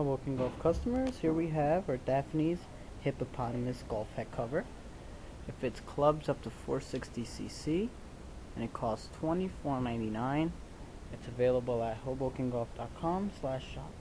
Hoboken Golf customers, here we have our Daphne's Hippopotamus Golf Head Cover. It fits clubs up to 460cc and it costs $24.99. It's available at hobokengolf.com slash shop.